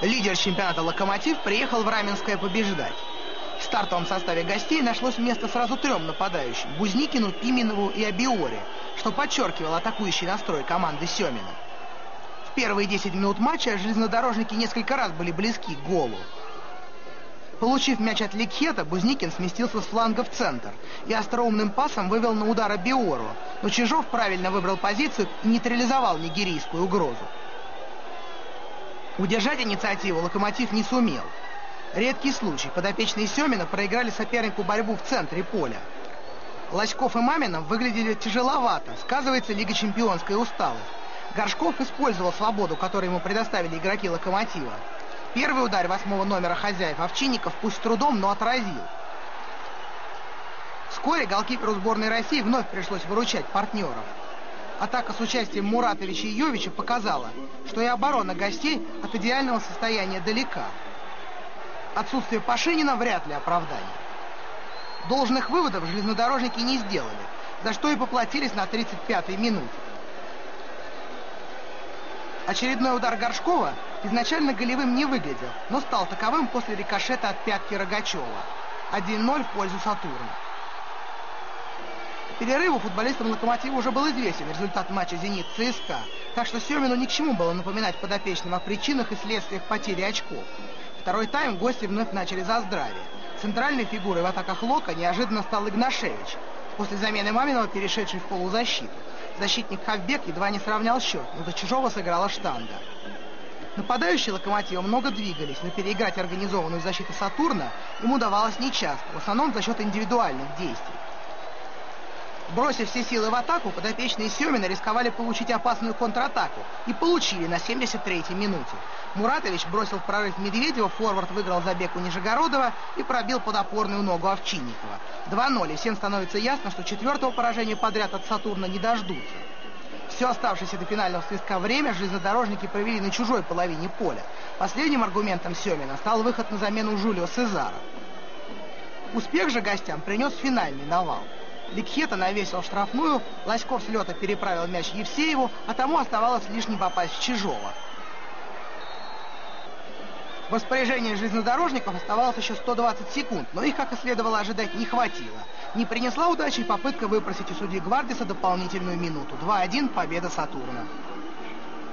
Лидер чемпионата «Локомотив» приехал в Раменское побеждать. В стартовом составе гостей нашлось место сразу трем нападающим – Бузникину, Пименову и Абиоре, что подчеркивал атакующий настрой команды Семина. В первые 10 минут матча железнодорожники несколько раз были близки к голу. Получив мяч от Ликхета, Бузникин сместился с фланга в центр и остроумным пасом вывел на удар Абиору, но Чижов правильно выбрал позицию и нейтрализовал нигерийскую угрозу. Удержать инициативу «Локомотив» не сумел. Редкий случай. Подопечные Семина проиграли сопернику борьбу в центре поля. Лоськов и Маминов выглядели тяжеловато. Сказывается Лига Чемпионская усталость. Горшков использовал свободу, которую ему предоставили игроки «Локомотива». Первый удар восьмого номера хозяев Овчинников пусть трудом, но отразил. Вскоре голкиперу сборной России вновь пришлось выручать партнеров. Атака с участием Муратовича и Йовича показала, что и оборона гостей от идеального состояния далека. Отсутствие Пашинина вряд ли оправдание. Должных выводов железнодорожники не сделали, за что и поплатились на 35-й минуте. Очередной удар Горшкова изначально голевым не выглядел, но стал таковым после рикошета от пятки Рогачева. 1-0 в пользу Сатурна. Перерыву футболистам «Локомотива» уже был известен результат матча «Зенит-ЦСКА», так что Семину ни к чему было напоминать подопечным о причинах и следствиях потери очков. Второй тайм гости вновь начали за здравие. Центральной фигурой в атаках Лока неожиданно стал Игнашевич, после замены Маминова перешедший в полузащиту. Защитник Хавбек едва не сравнял счет, но до чужого сыграла штанга. Нападающие локомотива много двигались, но переиграть организованную защиту Сатурна им удавалось нечасто, в основном за счет индивидуальных действий. Бросив все силы в атаку, подопечные Семина рисковали получить опасную контратаку и получили на 73-й минуте. Муратович бросил в прорыв Медведева, форвард выиграл забег у Нижегородова и пробил под опорную ногу Овчинникова. 2-0, и всем становится ясно, что четвертого поражения подряд от Сатурна не дождутся. Все оставшееся до финального свистка время железнодорожники провели на чужой половине поля. Последним аргументом Семина стал выход на замену Жулио Сезара. Успех же гостям принес финальный навал. Ликхета навесил штрафную, Лоськов с лета переправил мяч Евсееву, а тому оставалось лишь не попасть в Чижова. В распоряжении железнодорожников оставалось еще 120 секунд, но их, как и следовало ожидать, не хватило. Не принесла удачи попытка выпросить у судьи Гвардиса дополнительную минуту. 2-1 победа Сатурна.